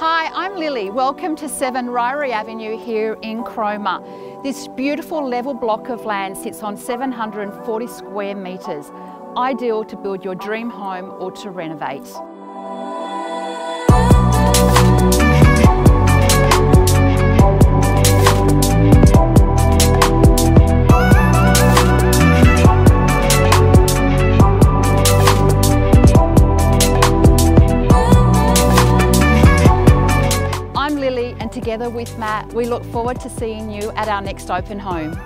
Hi, I'm Lily. Welcome to 7 Ryrie Avenue here in Cromer. This beautiful level block of land sits on 740 square metres, ideal to build your dream home or to renovate. And together with Matt, we look forward to seeing you at our next open home.